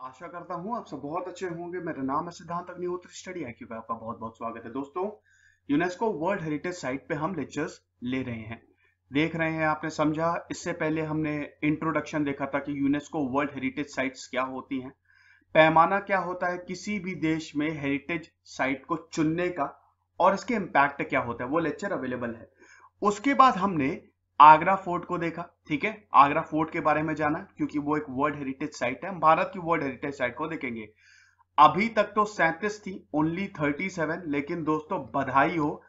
आशा करता हूँ आप सब बहुत अच्छे होंगे। मेरा नाम है सिद्धांत अग्निहोत्री स्टडी आई पे। आपका बहुत बहुत स्वागत है। दोस्तों, यूनेस्को वर्ल्ड हेरिटेज साइट पे हम लेक्चर्स ले रहे हैं। देख रहे हैं, आपने समझा। इससे पहले हमने इंट्रोडक्शन देखा था कि यूनेस्को वर्ल्ड हेरिटेज साइट्स क्या होती हैं। पैमाना क्या होता है किसी भी देश में हेरिटेज साइट को चुनने का और इसके इम्पैक्ट क्या होता है, वो लेक्चर अवेलेबल है। उसके बाद हमने आगरा फोर्ट को देखा। ठीक है? आगरा फोर्ट के बारे में जाना, क्योंकि वो एक वर्ल्ड हेरिटेज साइट है। भारत की वर्ल्ड हेरिटेज साइट को देखेंगे। अभी तक तो सैंतीस थी ओनली थर्टी सेवन लेकिन दोस्तों बधाई हो।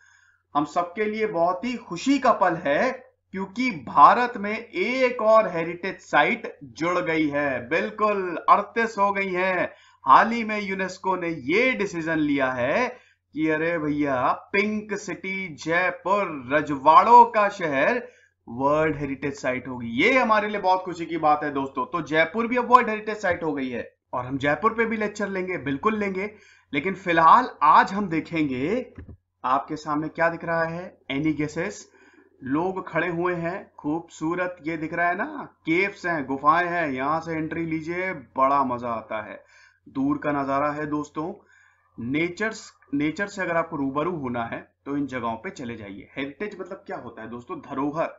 हम सबके लिए बहुत ही खुशी का पल है, क्योंकि भारत में एक और हेरिटेज साइट जुड़ गई है। बिल्कुल अड़तीस हो गई है। हाल ही में यूनेस्को ने ये डिसीज़न लिया है कि अरे भैया, पिंक सिटी, जयपुर, रजवाड़ों का शहर वर्ल्ड हेरिटेज साइट होगी। ये हमारे लिए बहुत खुशी की बात है दोस्तों। तो जयपुर भी अब वर्ल्ड हेरिटेज साइट हो गई है और हम जयपुर पे भी लेक्चर लेंगे, बिल्कुल लेंगे। लेकिन फ़िलहाल आज हम देखेंगे, आपके सामने क्या दिख रहा है? एनी गेसेस लोग खड़े हुए हैं, खूबसूरत ये दिख रहा है ना केव्स हैं, गुफाएँ हैं, यहाँ से एंट्री लीजिए, बड़ा मज़ा आता है। दूर का नज़ारा है दोस्तों। नेचर नेचर से अगर आपको रूबरू होना है तो इन जगहों पे चले जाइए। हेरिटेज मतलब क्या होता है दोस्तों? धरोहर।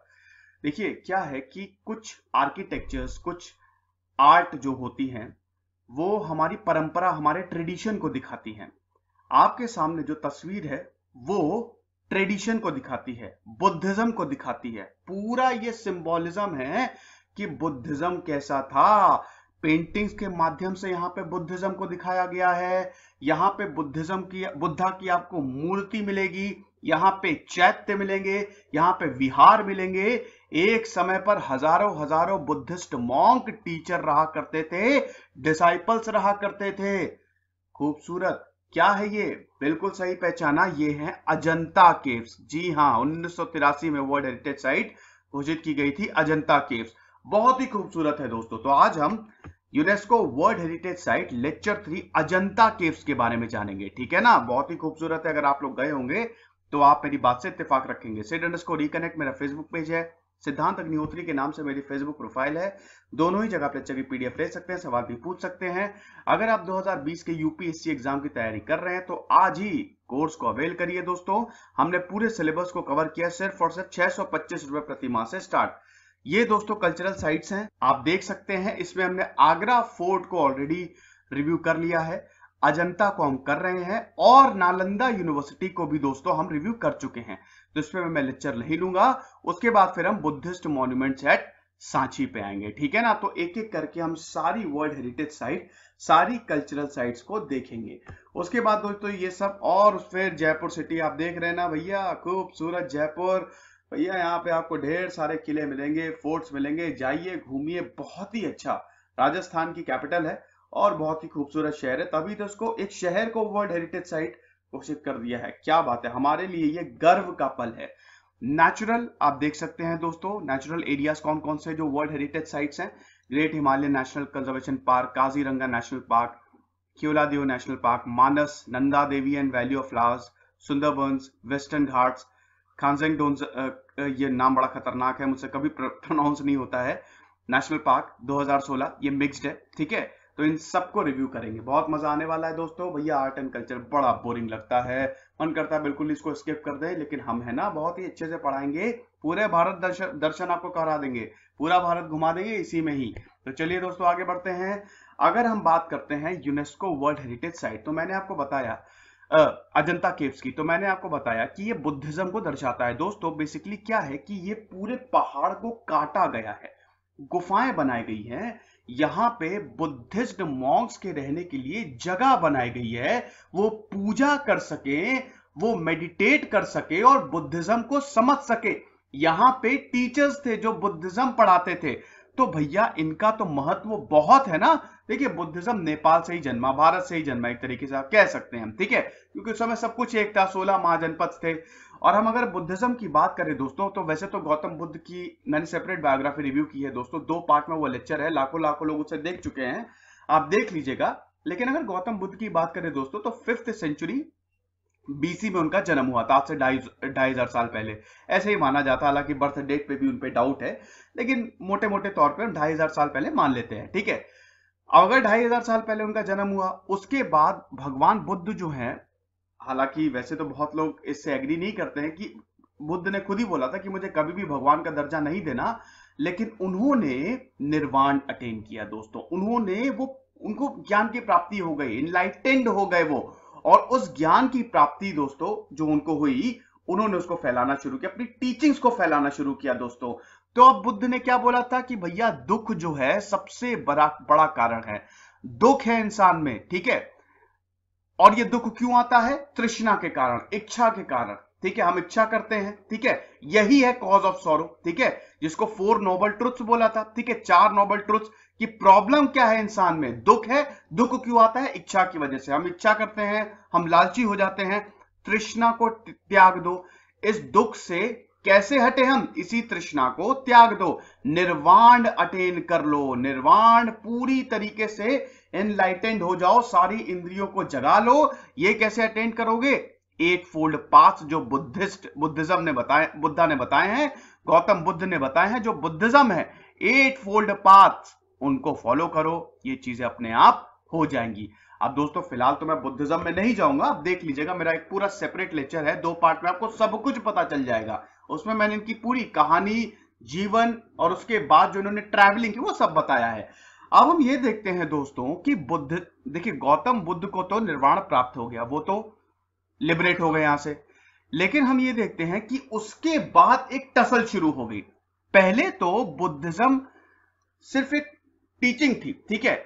देखिए, क्या है कि कुछ आर्किटेक्चर्स कुछ आर्ट जो होती हैं, वो हमारी परंपरा, हमारे ट्रेडिशन को दिखाती हैं। आपके सामने जो तस्वीर है, वो ट्रेडिशन को दिखाती है, बुद्धिज्म को दिखाती है। पूरा ये सिंबोलिज्म है कि बुद्धिज्म कैसा था। पेंटिंग्स के माध्यम से यहाँ पे बुद्धिज्म को दिखाया गया है। यहाँ पे बुद्धिज्म की, बुद्धा की आपको मूर्ति मिलेगी। यहाँ पे चैत्य मिलेंगे, यहाँ पे विहार मिलेंगे। एक समय पर हज़ारों हज़ारों बुद्धिस्ट मॉन्क टीचर रहा करते थे, डिसाइपल्स रहा करते थे। खूबसूरत, क्या है ये? बिल्कुल सही पहचाना, ये है अजंता केव्स। जी हाँ उन्नीस सौ तिरासी में वर्ल्ड हेरिटेज साइट घोषित की गई थी अजंता केव्स। बहुत ही खूबसूरत है दोस्तों तो आज हम UNESCO world heritage site lecture three Ajanta caves के बारे में जानेंगे, ठीक है ना? बहुत ही खूबसूरत है, अगर आप लोग गए होंगे तो आप मेरी बात से इत्तेफाक रखेंगे। सिड अंडर रिकनेक्ट मेरा फेसबुक पेज है। सिद्धांत अग्निहोत्री के नाम से मेरी फेसबुक प्रोफ़ाइल है। दोनों ही जगह पर की पीडीएफ ले सकते हैं, सवाल भी पूछ सकते हैं। अगर आप 2020 के यूपीएससी एग्ज़ाम की तैयारी कर रहे हैं तो आज ही कोर्स को अवेल करिए दोस्तों। हमने पूरे सिलेबस को कवर किया सिर्फ़ और सिर्फ़ छह सौ प्रति माह से स्टार्ट ये दोस्तों कल्चरल साइट्स हैं। आप देख सकते हैं, इसमें हमने आगरा फोर्ट को ऑलरेडी रिव्यू कर लिया है। अजंता को हम कर रहे हैं और नालंदा यूनिवर्सिटी को भी दोस्तों हम रिव्यू कर चुके हैं। तो इसमें मैं लेक्चर नहीं लूँगा। उसके बाद फिर हम बुद्धिस्ट मॉन्यूमेंट्स एट सांची पे आएँगे, ठीक है ना? तो एक एक करके हम सारी वर्ल्ड हेरिटेज साइट, सारी कल्चरल साइट्स को देखेंगे। उसके बाद दोस्तों ये सब और फिर जयपुर सिटी आप देख रहे हैं ना भैया, खूबसूरत जयपुर। भैया, यहाँ पे आपको ढेर सारे किले मिलेंगे, फोर्ट्स मिलेंगे। जाइए, घूमिए, बहुत ही अच्छा राजस्थान की कैपिटल है। और बहुत ही खूबसूरत शहर है। तभी तो उसको एक शहर को वर्ल्ड हेरिटेज साइट घोषित कर दिया है। क्या बात है, हमारे लिए ये गर्व का पल है। नेचुरल आप देख सकते हैं दोस्तों नेचुरल एरियाज़ कौन कौन से जो वर्ल्ड हेरिटेज साइट्स हैं? Great Himalaya national conservation park Kaziranga national park Keoladeo national park Manas Nanda Devi and valley of flowers Sundarbans western Ghats Khangchendzonga ये नाम बड़ा खतरनाक है, मुझसे कभी प्रोनाउंस नहीं होता है। नेशनल पार्क 2016 ये मिक्स्ड है, ठीक है? तो इन सबको रिव्यू करेंगे। बहुत मज़ा आने वाला है दोस्तों। भैया आर्ट एंड कल्चर बड़ा बोरिंग लगता है। मन करता है बिल्कुल इसको स्किप कर दे, लेकिन हम है ना, बहुत ही अच्छे से पढ़ाएँगे। पूरे भारत दर्शन दर्शन आपको करा देंगे। पूरा भारत घुमा देंगे इसी में ही। तो चलिए दोस्तों, आगे बढ़ते हैं। अगर हम बात करते हैं यूनेस्को वर्ल्ड हेरिटेज साइट तो मैंने आपको बताया अजंता केव्स की तो मैंने आपको बताया कि ये बुद्धिज्म को दर्शाता है। दोस्तों बेसिकली क्या है कि ये पूरे पहाड़ को काटा गया है। गुफाएँ बनाई गई हैं। यहाँ पे बुद्धिस्ट मॉन्क्स के रहने के लिए जगह बनाई गई है। वो पूजा कर सके, वो मेडिटेट कर सके और बुद्धिज्म को समझ सके। यहाँ पे टीचर्स थे जो बुद्धिज्म पढ़ाते थे। तो भैया, इनका तो महत्व बहुत है ना। देखिए, बुद्धिज्म नेपाल से ही जन्मा, भारत से ही जन्मा, एक तरीके से आप कह सकते हैं हम, ठीक है? क्योंकि उस समय सब कुछ एक था, सोलह महाजनपद थे। और हम अगर बुद्धिज्म की बात करें दोस्तों तो वैसे तो गौतम बुद्ध की मैंने सेपरेट बायोग्राफी रिव्यू की है दोस्तों। दो पार्ट में वो लेक्चर है, लाखों लाखों लोग उसे देख चुके हैं। आप देख लीजिएगा। लेकिन अगर गौतम बुद्ध की बात करें दोस्तों तो फिफ्थ सेंचुरी बीसी में उनका जन्म हुआ था, आज से ढाई ढाई हज़ार साल पहले। ऐसे ही माना जाता हालाँकि बर्थ डेट पे भी उनपे डाउट है। लेकिन मोटे मोटे तौर पर ढाई हज़ार साल पहले मान लेते हैं, ठीक है? अगर ढाई हज़ार साल पहले उनका जन्म हुआ, उसके बाद भगवान बुद्ध जो है हालाँकि वैसे तो बहुत लोग इससे एग्री नहीं करते हैं कि बुद्ध ने खुद ही बोला था कि मुझे कभी भी भगवान का दर्जा नहीं देना, लेकिन उन्होंने निर्वाण अटेन किया दोस्तों। उन्होंने वो, उनको ज्ञान की प्राप्ति हो गई इनलाइटेंड हो गए वो। और उस ज्ञान की प्राप्ति दोस्तों, जो उनको हुई, उन्होंने उसको फैलाना शुरू किया, अपनी टीचिंग्स को फैलाना शुरू किया दोस्तों। तो अब बुद्ध ने क्या बोला था कि भैया दुख जो है सबसे बड़ा बड़ा कारण है। दुख है इंसान में, ठीक है? और ये दुख क्यों आता है? तृष्णा के कारण, इच्छा के कारण। ठीक है, हम इच्छा करते हैं, ठीक है? यही है कॉज ऑफ़ सॉरो ठीक है? जिसको फोर नोबल ट्रुथ्स बोला था, ठीक है? चार नोबल ट्रुथ्स कि प्रॉब्लम क्या है इंसान में? दुख है, दुख क्यों आता है? इच्छा की वजह से। हम इच्छा करते हैं, हम लालची हो जाते हैं। तृष्णा को त्याग दो। इस दुख से कैसे हटे हम? इसी तृष्णा को त्याग दो। निर्वाण अटेन कर लो। निर्वाण पूरी तरीके से एनलाइटेंड हो जाओ, सारी इंद्रियों को जगा लो। ये कैसे अटेंड करोगे? एट फोल्ड पाथ जो बुद्धिस्ट, बुद्धिज्म ने बताए, बुद्धा ने बताए हैं, गौतम बुद्ध ने बताए हैं, जो बुद्धिज्म है एट फोल्ड पाथ उनको फॉलो करो, ये चीज़ें अपने आप हो जाएँगी। अब दोस्तों, फ़िलहाल तो मैं बुद्धिज्म में नहीं जाऊँगा, आप देख लीजिएगा, मेरा एक पूरा सेपरेट लेक्चर है, दो पार्ट में आपको सब कुछ पता चल जाएगा। उसमें मैंने इनकी पूरी कहानी, जीवन और उसके बाद जो इन्होंने ट्रैवलिंग की, वो सब बताया है। अब हम ये देखते हैं दोस्तों कि बुद्ध, देखिए गौतम बुद्ध को तो निर्वाण प्राप्त हो गया, वो तो लिबरेट हो गए यहाँ से। लेकिन हम ये देखते हैं कि उसके बाद एक टसल शुरू हो गई। पहले तो बुद्धिज्म सिर्फ़ एक टीचिंग थी, ठीक है?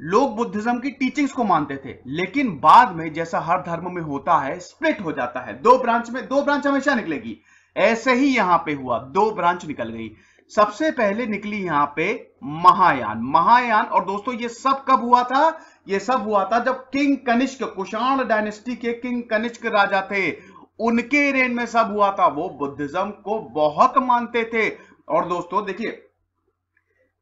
लोग बुद्धिज्म की टीचिंग्स को मानते थे, लेकिन बाद में जैसा हर धर्म में होता है स्प्लिट हो जाता है। दो ब्रांच में, दो ब्रांच हमेशा निकलेगी। ऐसे ही यहाँ पे हुआ, दो ब्रांच निकल गई। सबसे पहले निकली यहाँ पे महायान। महायान, और दोस्तों, ये सब कब हुआ था? ये सब हुआ था जब किंग कनिष्क, कुषाण डायनेस्टी के किंग कनिष्क राजा थे। उनके रेन में सब हुआ था। वो बुद्धिज्म को बहुत मानते थे। और दोस्तों, देखिए,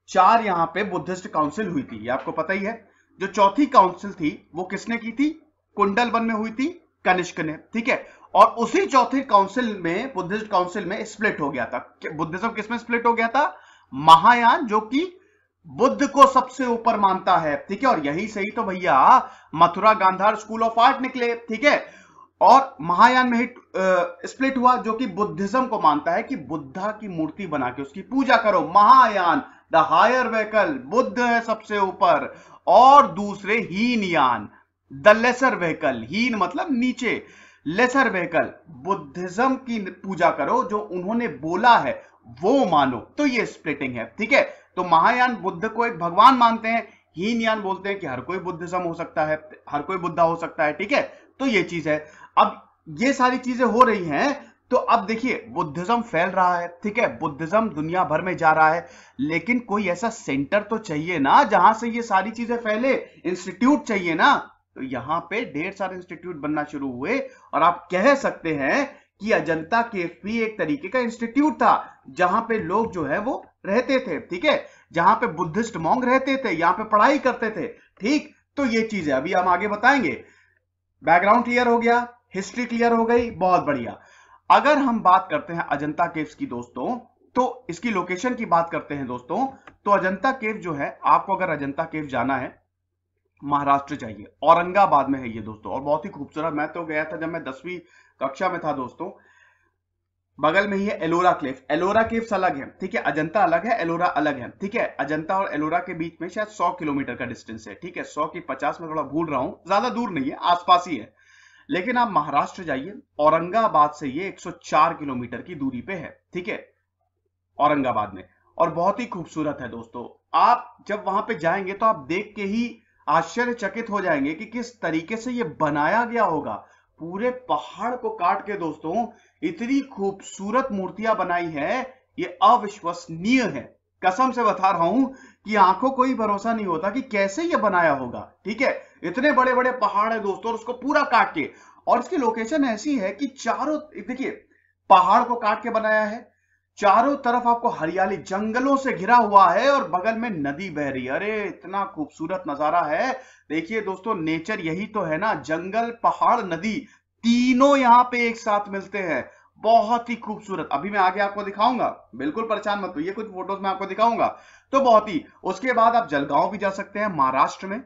चार यहाँ पे बुद्धिस्ट काउंसिल हुई थी। ये आपको पता ही है। जो चौथी काउंसिल थी, वो किसने की थी? कुंडल वन में हुई थी, कनिष्क ने। ठीक है? और उसी चौथी काउंसिल में बुद्धिस्ट काउंसिल में स्प्लिट हो गया था। बुद्धिज्म किसमें स्प्लिट हो गया था? महायान, जो कि बुद्ध को सबसे ऊपर मानता है। ठीक है? और यही सही तो भैया, Mathura Gandhara school of art निकले। ठीक है? और महायान में ही स्प्लिट हुआ, जो कि बुद्धिज्म को मानता है कि बुद्धा की मूर्ति बना के उसकी पूजा करो। Mahayana the higher vehicle Buddha है सबसे ऊपर। और दूसरे हीन यान द लेसर व्हीकल हीन मतलब नीचे। लेसर व्हीकल, बुद्धिज्म की पूजा करो, जो उन्होंने बोला है, वो मानो। तो ये स्प्लिटिंग है, ठीक है? तो महायान बुद्ध को एक भगवान मानते हैं हीन यान बोलते हैं कि हर कोई बुद्धिज्म हो सकता है, हर कोई बुद्धा हो सकता है, ठीक है? तो ये चीज़ है। अब ये सारी चीज़ें हो रही हैं तो अब देखिए, बुद्धिज्म फैल रहा है, ठीक है? बुद्धिज्म दुनिया भर में जा रहा है, लेकिन कोई ऐसा सेंटर तो चाहिए ना, जहाँ से ये सारी चीज़ें फैले, इंस्टीट्यूट चाहिए ना। तो यहाँ पे ढेर सारे इंस्टीट्यूट बनना शुरू हुए और आप कह सकते हैं कि अजंता केफ भी एक तरीके का इंस्टीट्यूट था, जहाँ पे लोग जो है वो रहते थे, ठीक है? जहाँ पे बुद्धिस्ट मॉन्ग रहते थे, यहाँ पे पढ़ाई करते थे, ठीक? तो ये चीज़ है अभी हम आगे बताएँगे। बैकग्राउंड क्लियर हो गया हिस्ट्री क्लियर हो गई, बहुत बढ़िया। अगर हम बात करते हैं अजंता केव्स की दोस्तों तो इसकी लोकेशन की बात करते हैं दोस्तों तो अजंता केव जो है, आपको अगर अजंता केव जाना है महाराष्ट्र चाहिए औरंगाबाद में है ये दोस्तों, और बहुत ही खूबसूरत। मैं तो गया था जब मैं दसवीं कक्षा में था दोस्तों। बगल में ही है एलोरा क्लिफ। एलोरा केव्स अलग है, ठीक है? अजंता अलग है, एलोरा अलग है, ठीक है? अजंता और एलोरा के बीच में शायद 100 किलोमीटर का डिस्टेंस है, ठीक है? 100 की 50 में थोड़ा भूल रहा हूँ, ज़्यादा दूर नहीं है, आसपास ही है। लेकिन आप महाराष्ट्र जाइए, औरंगाबाद से ये 104 किलोमीटर की दूरी पे है, ठीक है? औरंगाबाद में। और बहुत ही खूबसूरत है दोस्तों, आप जब वहाँ पे जाएँगे तो आप देख के ही आश्चर्यचकित हो जाएँगे कि किस तरीके से ये बनाया गया होगा। पूरे पहाड़ को काट के दोस्तों, इतनी खूबसूरत मूर्तियाँ बनाई है, ये अविश्वसनीय है। कसम से बता रहा हूँ कि आँखों को ही भरोसा नहीं होता कि कैसे ये बनाया होगा। ठीक है, इतने बड़े बड़े पहाड़ है दोस्तों उसको पूरा काट के। और इसकी लोकेशन ऐसी है कि चारों, देखिए, पहाड़ को काट के बनाया है चारों तरफ़ आपको हरियाली जंगलों से घिरा हुआ है और बगल में नदी बह रही है। अरे, इतना खूबसूरत नज़ारा है। देखिए दोस्तों, नेचर यही तो है ना, जंगल, पहाड़, नदी, तीनों यहाँ पे एक साथ मिलते हैं। बहुत ही खूबसूरत। अभी मैं आगे आपको दिखाऊँगा। बिल्कुल परेशान मत ये कुछ फ़ोटोज़ में आपको दिखाऊँगा। तो बहुत ही, उसके बाद आप जलगांव भी जा सकते हैं, महाराष्ट्र में।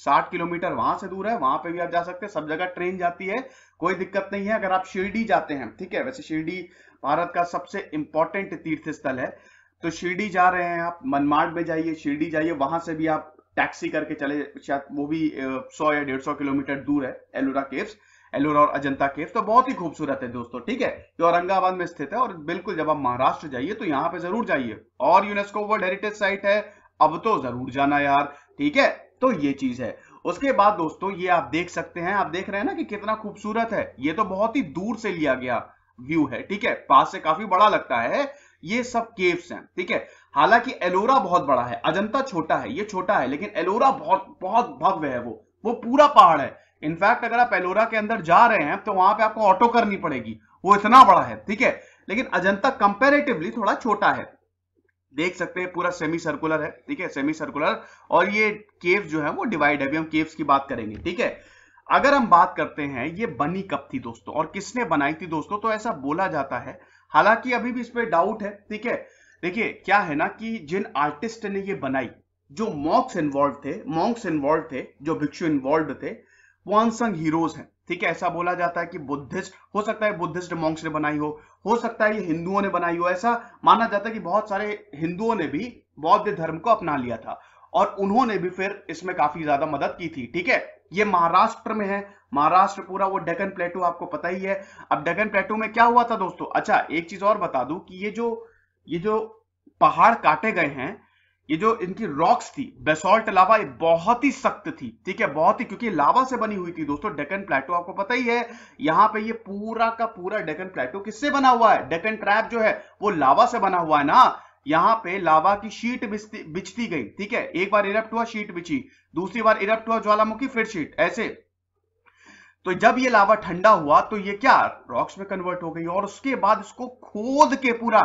साठ किलोमीटर वहाँ से दूर है, वहाँ पे भी आप जा सकते हैं। सब जगह ट्रेन जाती है, कोई दिक्कत नहीं है। अगर आप शिरडी जाते हैं, ठीक है, वैसे शिरडी भारत का सबसे इंपॉर्टेंट तीर्थ स्थल है। तो शिरडी जा रहे हैं आप, मनमाड़ में जाइए, शिरडी जाइए, वहाँ से भी आप टैक्सी करके चले, शायद वो भी सौ या डेढ़ सौ किलोमीटर दूर है, एलोरा केव्स एलोरा और अजंता केव्स तो बहुत ही खूबसूरत है दोस्तों, ठीक है? जो औरंगाबाद में स्थित है और बिल्कुल जब आप महाराष्ट्र जाइए तो यहाँ पे ज़रूर जाइए। और यूनेस्को वर्ल्ड हेरिटेज साइट है, अब तो ज़रूर जाना यार, ठीक है? तो ये चीज़ है। उसके बाद दोस्तों, ये आप देख सकते हैं, आप देख रहे हैं ना कि कितना खूबसूरत है। ये तो बहुत ही दूर से लिया गया। व्यू है, ठीक है? पास से काफ़ी बड़ा लगता है, ये सब केव्स हैं, ठीक है? हालाँकि एलोरा बहुत बड़ा है, अजंता छोटा है, ये छोटा है, लेकिन एलोरा बहुत बहुत भव्य है वो वो पूरा पहाड़ है। इनफैक्ट अगर आप एलोरा के अंदर जा रहे हैं तो वहाँ पे आपको ऑटो करनी पड़ेगी, वो इतना बड़ा है, ठीक है? लेकिन अजंता कंपेरेटिवली थोड़ा छोटा है। देख सकते हैं, पूरा सेमी सर्कुलर है, ठीक है? सेमी सर्कुलर और ये केव जो है वो डिवाइड है, अभी हम केव्स की बात करेंगे, ठीक है? अगर हम बात करते हैं, ये बनी कब थी दोस्तों और किसने बनाई थी दोस्तों तो ऐसा बोला जाता है। हालाँकि अभी भी इस पर डाउट है, ठीक है? देखिए, क्या है ना कि जिन आर्टिस्ट ने ये बनाई, जो मॉक्स इन्वॉल्व थे मॉन्क्स इन्वॉल्व थे, जो भिक्षु इन्वॉल्व थे, वो अनसंग हीरोज हैं, ठीक है? ऐसा बोला जाता है कि बुद्धिस्ट, हो सकता है बुद्धिस्ट मॉन्क्स ने बनाई हो हो सकता है ये हिंदुओं ने बनाई हो, ऐसा माना जाता है कि बहुत सारे हिंदुओं ने भी बौद्ध धर्म को अपना लिया था और उन्होंने भी फिर इसमें काफ़ी ज़्यादा मदद की थी, ठीक है? ये महाराष्ट्र में है। महाराष्ट्र पूरा वो डेकन प्लेटू आपको पता ही है। अब डेकन प्लेटू में क्या हुआ था दोस्तों? अच्छा एक चीज़ और बता दूँ कि ये जो ये जो पहाड़ काटे गए हैं, ये जो इनकी रॉक्स थी बेसॉल्ट लावा ये बहुत ही सख्त थी, ठीक है? बहुत ही, क्योंकि लावा से बनी हुई थी दोस्तों डेकन प्लेटो आपको पता ही है। यहाँ पे ये पूरा का पूरा डेकन प्लेटो किससे बना हुआ है? डेकन ट्रैप जो है, वो लावा से बना हुआ है ना? यहाँ पे लावा की शीट बिछती गई, ठीक है? एक बार इरप्ट हुआ, शीट बिछी, दूसरी बार इरप्ट हुआ ज्वालामुखी, फिर शीट, ऐसे। तो जब ये लावा ठंडा हुआ तो ये क्या रॉक्स में कन्वर्ट हो गई, और उसके बाद इसको खोद के पूरा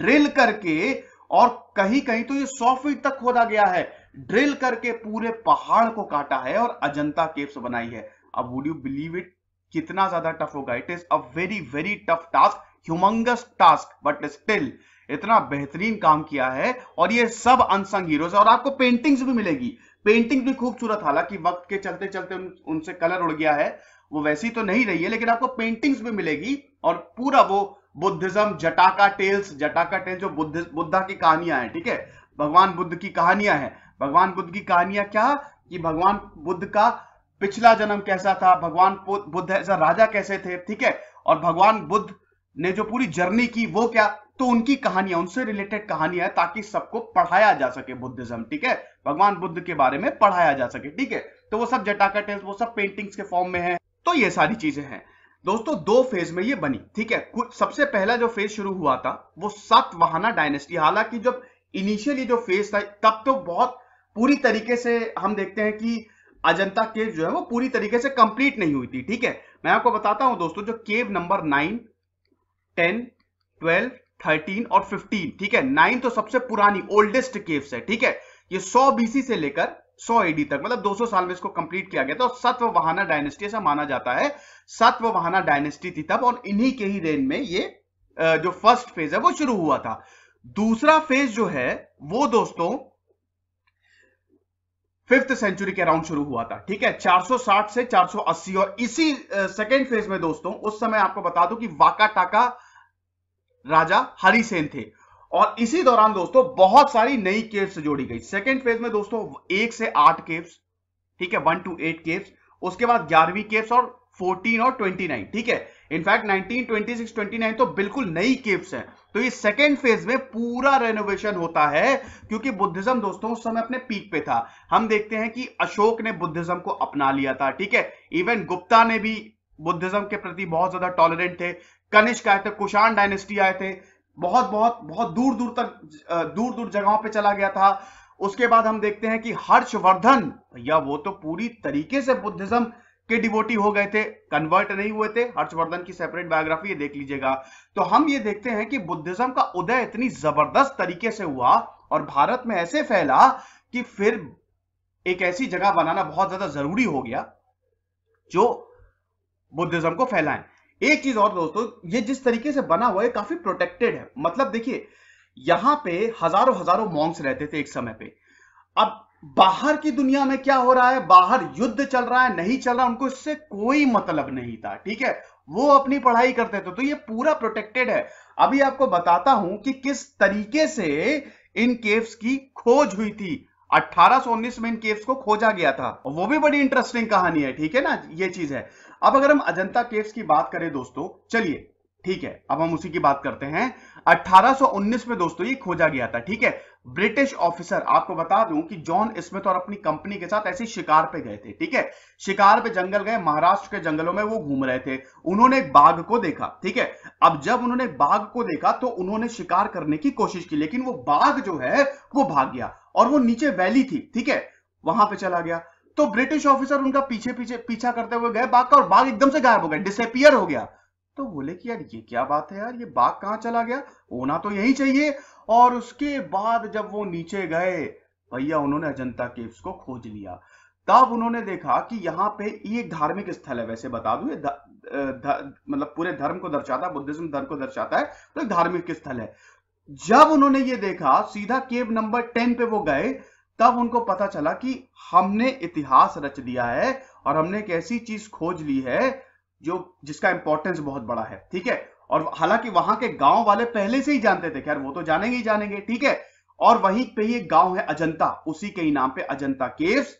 ड्रिल करके, और कहीं कहीं तो ये सौ फीट तक खोदा गया है। ड्रिल करके पूरे पहाड़ को काटा है और अजंता केव्स बनाई है। अब वुड यू बिलीव इट कितना ज़्यादा टफ होगा। It is a very very tough task humongous task but still इतना बेहतरीन काम किया है और ये सब अनसंग हीरोज और आपको पेंटिंग्स भी मिलेगी। पेंटिंग भी खूबसूरत हालाँकि वक्त के चलते चलते उन, उनसे कलर उड़ गया है। वो वैसी तो नहीं रही है लेकिन आपको पेंटिंग्स भी मिलेगी और पूरा वो Buddhism Jataka tales Jataka tales जो बुद्ध बुद्धा की कहानियाँ हैं ठीक है? भगवान बुद्ध की कहानियाँ हैं। भगवान बुद्ध की कहानियाँ क्या? कि भगवान बुद्ध का पिछला जन्म कैसा था? भगवान बुद्ध ऐसा राजा कैसे थे? ठीक है? और भगवान बुद्ध ने जो पूरी जर्नी की वो क्या? तो उनकी कहानियाँ, उनसे रिलेटेड कहानियाँ ताकि सबको पढ़ाया जा सके बुद्धिज्म, ठीक है? भगवान बुद्ध के बारे में पढ़ाया जा सके, ठीक है? तो वो सब जटाका टेल्स वो सब पेंटिंग्स के फॉर्म में है तो ये सारी चीज़ें हैं। दोस्तों, दो फ़ेज़ में ये बनी, ठीक है? कुछ सबसे पहला जो फ़ेज़ शुरू हुआ था, वो सतवाहना डायनेस्टी हालाँकि जब इनिशियली जो फ़ेज़ था, तब तो बहुत पूरी तरीके से हम देखते हैं कि अजंता केव जो है, वो पूरी तरीके से कंप्लीट नहीं हुई थी, ठीक है? मैं आपको बताता हूँ, दोस्तों, जो cave number nine ten twelve thirteen और फिफ्टीन, ठीक है? नाइन तो सबसे पुरानी ओल्डेस्ट केव्स है, ठीक है? ये सौ बीसी से लेकर 100 एडी तक मतलब 200 साल में इसको कंप्लीट किया गया था और सत्ववाहना डायनेस्टी ऐसा माना जाता है। सत्ववाहना डायनेस्टी थी तब और इन्हीं के ही रेन में ये जो फ़र्स्ट फ़ेज़ है, वो शुरू हुआ था। दूसरा फ़ेज़ जो है, वो दोस्तों फिफ्थ सेंचुरी के अराउंड शुरू हुआ था, ठीक है? 460 से 480 और इसी सेकेंड फ़ेज़ में दोस्तों, उस समय आपको बता दूँ कि वाका टाका राजा हरिसेन थे। और इसी दौरान दोस्तों, बहुत सारी नई केव्स जोड़ी गई। सेकेंड फ़ेज़ में दोस्तों, एक से आठ केव्स ठीक है वन टू एट केव्स उसके बाद ग्यारहवीं केव्स और फोर्टीन और ट्वेंटी नाइन ठीक है। In fact nineteen twenty six twenty nine तो बिल्कुल नई केव्स हैं। तो ये सेकेंड फ़ेज़ में पूरा रेनोवेशन होता है, क्योंकि बुद्धिज्म दोस्तों, उस समय अपने पीक पे था। हम देखते हैं कि अशोक ने बुद्धिज्म को अपना लिया था, ठीक है। इवन गुप्ता ने भी बुद्धिज्म के प्रति बहुत ज़्यादा टॉलरेंट थे। कनिष्क आए थे कुशान डायनेस्टी आए थे, बहुत बहुत बहुत दूर दूर तक दूर दूर जगहों पे चला गया था। उसके बाद हम देखते हैं कि हर्षवर्धन, भैया, वो तो पूरी तरीके से बुद्धिज्म के डिवोटी हो गए थे कन्वर्ट नहीं हुए थे। हर्षवर्धन की सेपरेट बायोग्राफी ये देख लीजिएगा। तो हम ये देखते हैं कि बुद्धिज्म का उदय इतनी ज़बरदस्त तरीके से हुआ और भारत में ऐसे फैला कि फिर एक ऐसी जगह बनाना बहुत ज़्यादा ज़रूरी हो गया जो बुद्धिज्म को फैलाएँ। एक चीज़ और दोस्तों, ये जिस तरीके से बना हुआ है काफ़ी प्रोटेक्टेड है। मतलब देखिए, यहाँ पे हज़ारों हज़ारों मॉन्क्स रहते थे एक समय पे। अब बाहर की दुनिया में क्या हो रहा है? बाहर युद्ध चल रहा है, नहीं चल रहा, उनको इससे कोई मतलब नहीं था, ठीक है? वो अपनी पढ़ाई करते थे तो ये पूरा प्रोटेक्टेड है। अभी आपको बताता हूँ कि किस तरीके से इन केव्स की खोज हुई थी। 1819 में इन केव्स को खोजा गया था। वो भी बड़ी इंटरेस्टिंग कहानी है, ठीक है ना? ये चीज़ है। अब अगर हम अजंता केव्स की बात करें दोस्तों, चलिए, ठीक है, अब हम उसी की बात करते हैं। 1819 में दोस्तों ये खोजा गया था, ठीक है? ब्रिटिश ऑफिसर, आपको बता दूँ कि जॉन स्मिथ और अपनी कंपनी के साथ ऐसे शिकार पे गए थे, ठीक है? शिकार पे जंगल गए, महाराष्ट्र के जंगलों में वो घूम रहे थे। उन्होंने एक बाघ को देखा, ठीक है? अब जब उन्होंने बाघ को देखा तो उन्होंने शिकार करने की कोशिश की, लेकिन वो बाघ जो है, वो भाग गया और वो नीचे वैली थी, ठीक है? वहाँ पे चला गया। तो ब्रिटिश ऑफिसर उनका पीछे पीछे पीछा करते हुए गए बाघ का और बाघ एकदम से गायब हो गया डिसअपियर हो गया। तो बोले कि यार ये क्या बात है यार, ये बाघ कहाँ चला गया? होना तो यही चाहिए। और उसके बाद जब वो नीचे गए, भैया उन्होंने अजंता केव्स को खोज लिया। तब उन्होंने देखा कि यहाँ पे एक धार्मिक स्थल है, वैसे बता दू मतलब पूरे धर्म को दर्शाता है, बुद्धिज्म धर्म को दर्शाता है तो एक धार्मिक स्थल है। जब उन्होंने ये देखा, सीधा केव नंबर टेन पे वो गए तब उनको पता चला कि हमने इतिहास रच दिया है और हमने एक ऐसी चीज़ खोज ली है जो, जिसका इंपॉर्टेंस बहुत बड़ा है, ठीक है? और हालाँकि वहाँ के गाँव वाले पहले से ही जानते थे, खैर, वो तो जानेंगे ही जानेंगे, ठीक है? और वहीं पे ही एक गाँव है अजंता, उसी के ही नाम पे अजंता केव्स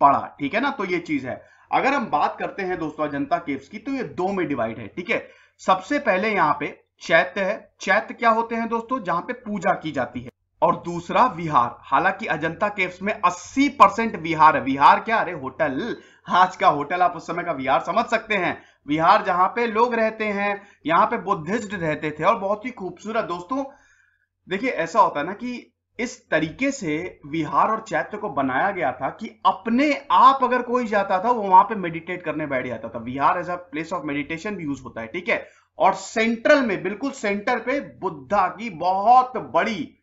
पड़ा, ठीक है ना? तो ये चीज़ है। अगर हम बात करते हैं दोस्तों अजंता केव्स की तो ये दो में डिवाइड है, ठीक है? सबसे पहले यहाँ पे चैत्य है। चैत्य क्या होते हैं दोस्तों? जहाँ पे पूजा की जाती है। और दूसरा विहार। हालाँकि अजंता केव्स में 80 परसेंट विहार है। विहार क्या? अरे, होटल। आज का होटल आप उस समय का विहार समझ सकते हैं। विहार जहाँ पे लोग रहते हैं, यहाँ पे बुद्धिस्ट रहते थे और बहुत ही खूबसूरत। दोस्तों, देखिए, ऐसा होता है ना कि इस तरीके से विहार और चैत्य को बनाया गया था कि अपने आप अगर कोई जाता था, वो वहाँ पे मेडिटेट करने बैठ जाता था। Vihara as a place of meditation भी यूज़ होता है, ठीक है? और सेंट्रल में, बिल्कुल सेंटर पे बुद्धा की बहुत बड़ी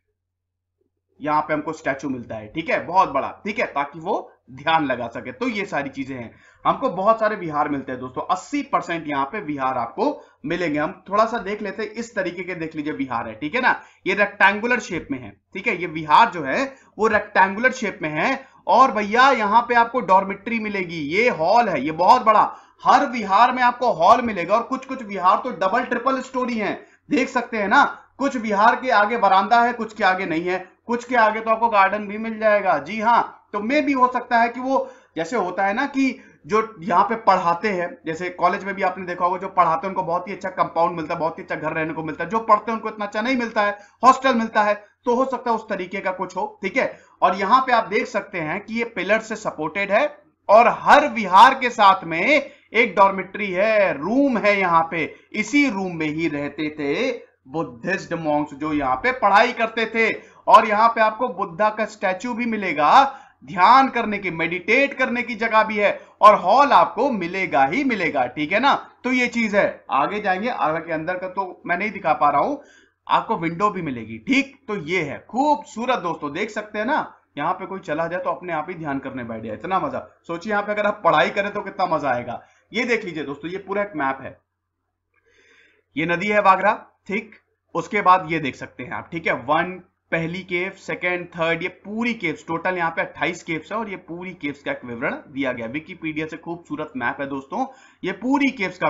यहाँ पे हमको स्टैचू मिलता है, ठीक है? बहुत बड़ा, ठीक है? ताकि वो ध्यान लगा सके। तो ये सारी चीज़ें हैं। हमको बहुत सारे विहार मिलते हैं दोस्तों। 80 परसेंट यहाँ पे विहार आपको मिलेंगे। हम थोड़ा सा देख लेते हैं। इस तरीके के देख लीजिए विहार है, ठीक है ना? ये रेक्टेंगुलर शेप में है, ठीक है? ये विहार जो है, वो रेक्टेंगुलर शेप में है। और भैया, यहाँ पे आपको डॉर्मिट्री मिलेगी। ये हॉल है, ये बहुत बड़ा। हर विहार में आपको हॉल मिलेगा। और कुछ कुछ विहार तो डबल ट्रिपल स्टोरी है। देख सकते हैं ना? कुछ विहार के आगे बरामदा है, कुछ के आगे नहीं है। कुछ के आगे तो आपको गार्डन भी मिल जाएगा। जी हाँ तो मे भी हो सकता है कि वो जैसे होता है ना कि जो यहाँ पे पढ़ाते हैं, जैसे कॉलेज में भी आपने देखा होगा, जो पढ़ाते हैं, उनको बहुत ही अच्छा कंपाउंड मिलता है, बहुत ही अच्छा घर रहने को मिलता है। जो पढ़ते हैं, उनको इतना अच्छा नहीं मिलता है हॉस्टल मिलता है तो हो सकता है उस तरीके का कुछ हो, ठीक है? और यहाँ पे आप देख सकते हैं कि ये पिलर से सपोर्टेड है, और हर विहार के साथ में एक डॉर्मेट्री है रूम है यहाँ पे। इसी रूम में ही रहते थे बुद्धिस्ट मॉन्क्स जो यहाँ पे पढ़ाई करते थे। और यहाँ पे आपको बुद्धा का स्टैचू भी मिलेगा, ध्यान करने की मेडिटेट करने की जगह भी है, और हॉल आपको मिलेगा ही मिलेगा, ठीक है ना? तो ये चीज़ है। आगे जाएँगे, आगे के अंदर का तो मैं नहीं दिखा पा रहा हूँ, आपको विंडो भी मिलेगी, ठीक? तो ये है, खूबसूरत दोस्तों, देख सकते हैं ना? यहाँ पे कोई चला जाए तो अपने आप ही ध्यान करने बैठ जाए, इतना मज़ा। सोचिए यहाँ पे अगर आप पढ़ाई करें तो कितना मज़ा आएगा। ये देख लीजिए दोस्तों, ये पूरा एक मैप है। ये नदी है बागरा ठीक? उसके बाद ये देख सकते हैं आप, ठीक है? वन पहली केव सेकेंड थर्ड ये पूरी केव्स टोटल यहाँ पे 28 केव्स है और ये पूरी केव्स का एक विवरण दिया गया विकीपीडिया से खूबसूरत मैप है दोस्तों। ये पूरी केव्स का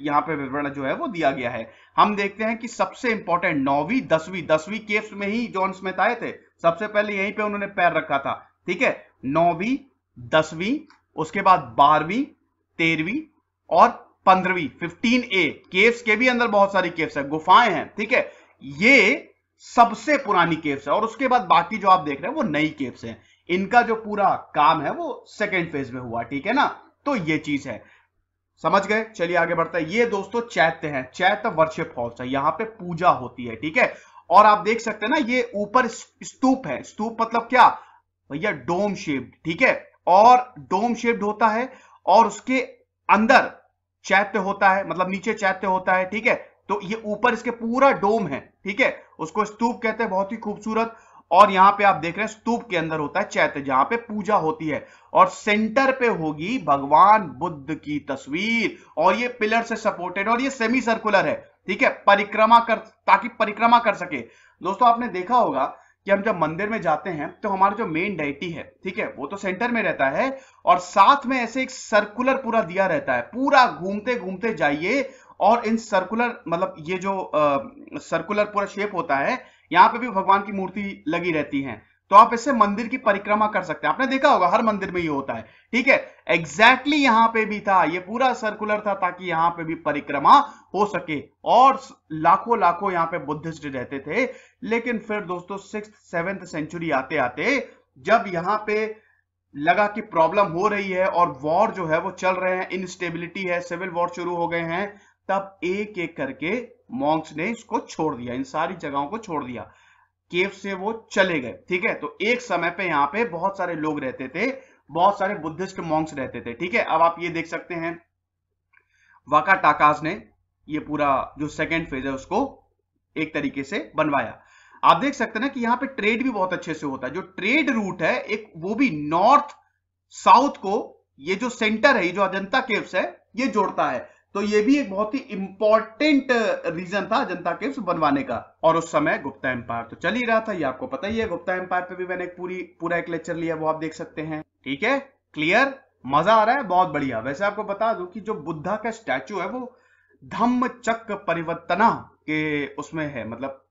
यहाँ पे विवरण जो है वो दिया गया है। हम देखते हैं कि सबसे इंपॉर्टेंट नौवीं, दसवीं दसवीं केव्स में ही जॉन स्मिथ आए थे। सबसे पहले यहीं पे उन्होंने पैर रखा था, ठीक है? नौवीं, दसवीं, उसके बाद बारहवीं, तेरहवीं और पंद्रहवीं फिफ्टीन ए केव्स के भी अंदर बहुत सारी केव्स है, गुफाएँ हैं, ठीक है? ये सबसे पुरानी केव्स है, और उसके बाद बाकी जो आप देख रहे हैं, वो नई केव्स हैं। इनका जो पूरा काम है, वो सेकेंड फ़ेज़ में हुआ, ठीक है ना? तो ये चीज़ है। समझ गए? चलिए आगे बढ़ता है। ये दोस्तों चैत्य है, चैत्य वर्शिप हॉल्स है। यहाँ पे पूजा होती है, ठीक है? और आप देख सकते हैं ना, ये ऊपर स्तूप है। स्तूप मतलब क्या? भैया, डोम शेप्ड ठीक है? और डोम शेप्ड होता है, और उसके अंदर चैत्य होता है मतलब नीचे चैत्य होता है, ठीक है? तो ये ऊपर इसके पूरा डोम है, ठीक है? उसको स्तूप कहते हैं, बहुत ही खूबसूरत। और यहाँ पे आप देख रहे हैं, स्तूप के अंदर होता है चैत्य जहाँ पे पूजा होती है। और सेंटर पे होगी भगवान बुद्ध की तस्वीर। और ये पिलर से सपोर्टेड और ये सेमी सर्कुलर है, ठीक है? परिक्रमा कर, ताकि परिक्रमा कर सके। दोस्तों, आपने देखा होगा कि हम जब मंदिर में जाते हैं तो हमारा जो मेन डाइटी है, ठीक है? वो तो सेंटर में रहता है। और साथ में ऐसे एक सर्कुलर पूरा दिया रहता है। पूरा घूमते घूमते जाइए और इन सर्कुलर मतलब ये जो आ, सर्कुलर पूरा शेप होता है यहाँ पे भी भगवान की मूर्ति लगी रहती है। तो आप इससे मंदिर की परिक्रमा कर सकते हैं। आपने देखा होगा हर मंदिर में ये होता है। ठीक है? एग्जैक्टली यहाँ पे भी था ये पूरा सर्कुलर था ताकि यहाँ पे भी परिक्रमा हो सके। और लाखों लाखों यहाँ पे बुद्धिस्ट रहते थे। लेकिन फिर दोस्तों सिक्स सेवेंथ सेंचुरी आते आते जब यहाँ पे लगा कि प्रॉब्लम हो रही है और वॉर जो है वो चल रहे हैं इनस्टेबिलिटी है सिविल वॉर शुरू हो गए हैं तब एक एक करके मॉन्क्स ने इसको छोड़ दिया, इन सारी जगहों को छोड़ दिया। केव से वो चले गए, ठीक है? तो एक समय पे यहाँ पे बहुत सारे लोग रहते थे, बहुत सारे बुद्धिस्ट मॉन्क्स रहते थे, ठीक है? अब आप ये देख सकते हैं, वाका टाकाज ने ये पूरा जो सेकेंड फ़ेज़ है उसको एक तरीके से बनवाया। आप देख सकते ना कि यहाँ पे ट्रेड भी बहुत अच्छे से होता है। जो ट्रेड रूट है, एक वो भी नॉर्थ साउथ को ये जो सेंटर है, ये जो अजंता केव्स है, ये जोड़ता है। तो ये भी एक बहुत ही इंपॉर्टेंट रीजन था जनता के बनवाने का, और उस समय गुप्ता एम्पायर तो चल ही रहा था, ये आपको पता ही है, गुप्ता एम्पायर पे भी मैंने एक पूरी, पूरा एक लेक्चर लिया, वो आप देख सकते हैं। ठीक है? क्लियर मज़ा आ रहा है? बहुत बढ़िया। वैसे आपको बता दू कि जो बुद्धा का स्टैचू है, वो धम्म चक्र परिवर्तना के उसमें है। मतलब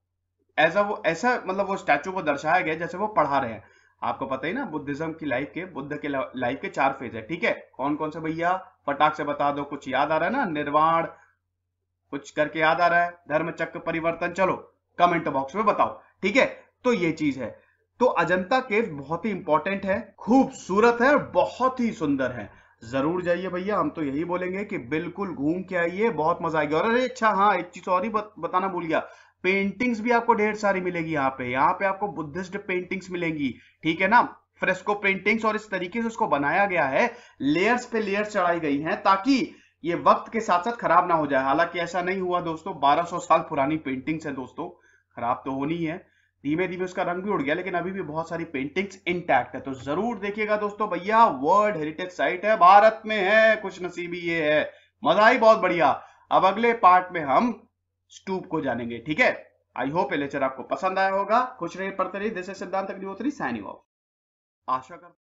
ऐसा वो, ऐसा मतलब वो स्टैचू को दर्शाया गया जैसे वो पढ़ा रहे हैं। आपको पता ही ना, बुद्धिज्म की लाइफ के, बुद्ध के लाइफ के चार फ़ेज़ है। ठीक है? कौन कौन से भैया? फटाक से बता दो, कुछ याद आ रहा है ना? निर्वाण, कुछ करके याद आ रहा है? धर्म चक्र परिवर्तन, चलो कमेंट बॉक्स में बताओ, ठीक है? तो ये चीज़ है। तो अजंता केव बहुत ही इंपॉर्टेंट है, खूबसूरत है और बहुत ही सुंदर है। ज़रूर जाइए भैया, हम तो यही बोलेंगे कि बिल्कुल घूम के आइए, बहुत मज़ा आएगी। और अरे अच्छा हाँ एक चीज़ और ही बताना भूल गया। पेंटिंग्स भी आपको ढेर सारी मिलेगी यहाँ पे। यहाँ पे आपको बुद्धिस्ट पेंटिंग्स मिलेंगी, ठीक है ना? फ्रेस्को पेंटिंग्स और इस तरीके से उसको बनाया गया है। लेयर्स पे लेयर्स चढ़ाई गई हैं ताकि ये वक्त के साथ साथ खराब ना हो जाए। हालाँकि ऐसा नहीं हुआ दोस्तों 1200 साल पुरानी पेंटिंग्स है दोस्तों, खराब तो होनी है धीमे धीमे उसका रंग भी उड़ गया, लेकिन अभी भी बहुत सारी पेंटिंग्स इंटैक्ट है। तो ज़रूर देखिएगा दोस्तों, भैया वर्ल्ड हेरिटेज साइट है, भारत में है कुछ नसीबी ये है। मज़ा ही बहुत बढ़िया। अब अगले पार्ट में हम स्टूप को जानेंगे, ठीक है? आई होप ये लेक्चर आपको पसंद आया होगा। खुश रहिए, पढ़ते रहिए। दिस सिद्धांत अग्निहोत्री साइनिंग ऑफ़ आशा कर